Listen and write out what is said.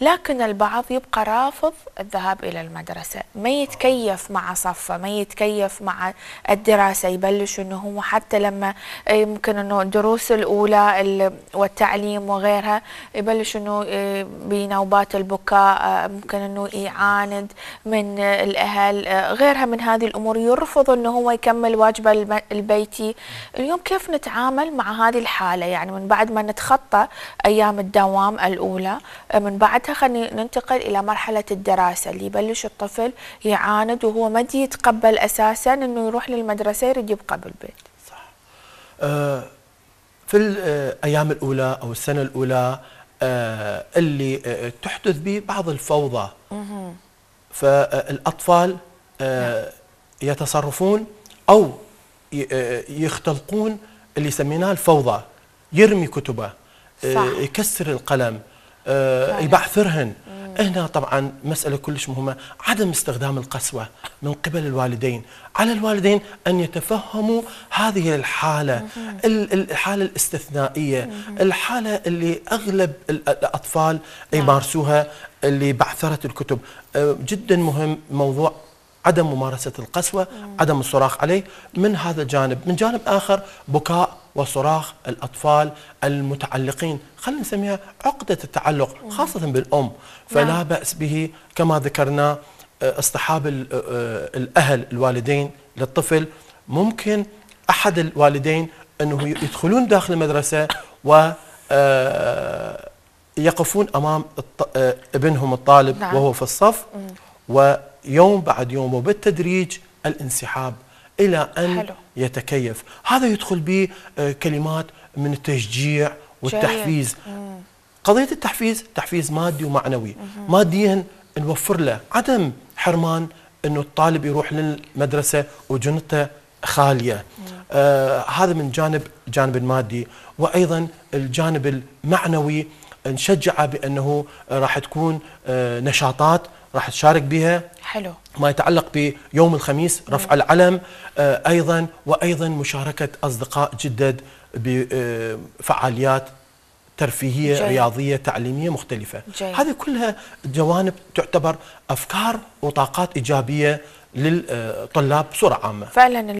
لكن البعض يبقى رافض الذهاب إلى المدرسة. ما يتكيف مع صفة ما يتكيف مع الدراسة يبلش أنه هو حتى لما يمكن أنه الدروس الأولى والتعليم وغيرها يبلش أنه بنوبات البكاء ممكن أنه يعاند من الأهل غيرها من هذه الأمور. يرفض أنه هو يكمل واجبه البيتي. اليوم كيف نتعامل مع هذه الحالة؟ يعني من بعد ما نتخطى أيام الدوام الأولى من بعدها خلينا ننتقل إلى مرحلة الدراسة اللي يبلش الطفل يعاند وهو ما يتقبل أساسا أنه يروح للمدرسة يريد يبقى بالبيت. صح. آه في الأيام الأولى أو السنة الأولى آه اللي آه تحدث به بعض الفوضى. فالأطفال آه يتصرفون أو يختلقون اللي سميناه الفوضى يرمي كتبه صح. يكسر القلم. يبعثرهن هنا طبعا مسألة كلش مهمة. عدم استخدام القسوة من قبل الوالدين. على الوالدين أن يتفهموا هذه الحالة الحالة الاستثنائية الحالة اللي أغلب الأطفال يمارسوها اللي بعثرة الكتب. جدا مهم موضوع عدم ممارسة القسوة عدم الصراخ عليه. من هذا الجانب من جانب آخر بكاء وصراخ الأطفال المتعلقين خلينا نسميها عقدة التعلق خاصة بالأم. فلا بأس به كما ذكرنا اصطحاب الأهل الوالدين للطفل. ممكن أحد الوالدين أنه يدخلون داخل المدرسة و يقفون أمام ابنهم الطالب نعم. وهو في الصف. ويوم بعد يوم وبالتدريج الانسحاب إلى أن حلو. يتكيف. هذا يدخل به كلمات من التشجيع والتحفيز. قضية التحفيز تحفيز مادي ومعنوي. ماديا نوفر له عدم حرمان أنه الطالب يروح للمدرسة وجنته خالية. آه هذا من جانب جانب المادي. وأيضا الجانب المعنوي نشجعه بأنه راح تكون آه نشاطات راح تشارك بها حلو ما يتعلق بيوم الخميس رفع مم. العلم آه أيضا وأيضا مشاركة أصدقاء جدد بفعاليات ترفيهية جي. رياضية تعليمية مختلفة جي. هذه كلها جوانب تعتبر أفكار وطاقات إيجابية للطلاب بصورة عامة فعلا